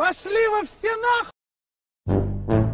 Пошли во все нахуй!